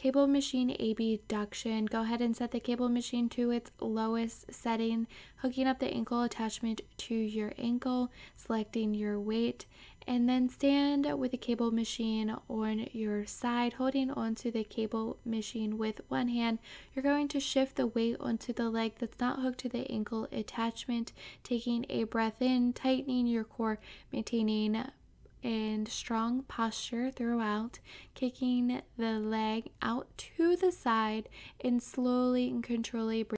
cable machine abduction. Go ahead and set the cable machine to its lowest setting, hooking up the ankle attachment to your ankle, selecting your weight, and then stand with the cable machine on your side, holding onto the cable machine with one hand. You're going to shift the weight onto the leg that's not hooked to the ankle attachment, taking a breath in, tightening your core, maintaining and strong posture throughout, kicking the leg out to the side and slowly and controllably